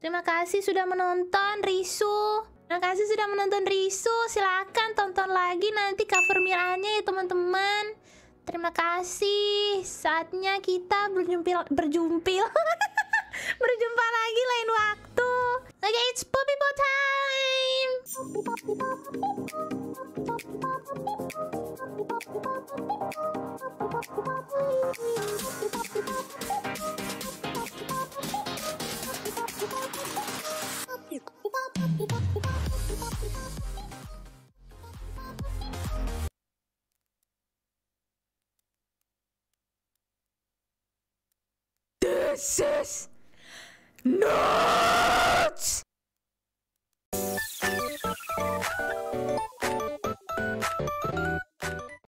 Terima kasih sudah menonton Risu. Terima kasih sudah menonton Risu. Silakan tonton lagi nanti cover miranya ya teman-teman. Terima kasih. Saatnya kita berjumpil berjumpil. Berjumpa lagi lain waktu. Oke, okay, it's Poppy time. This is nuts!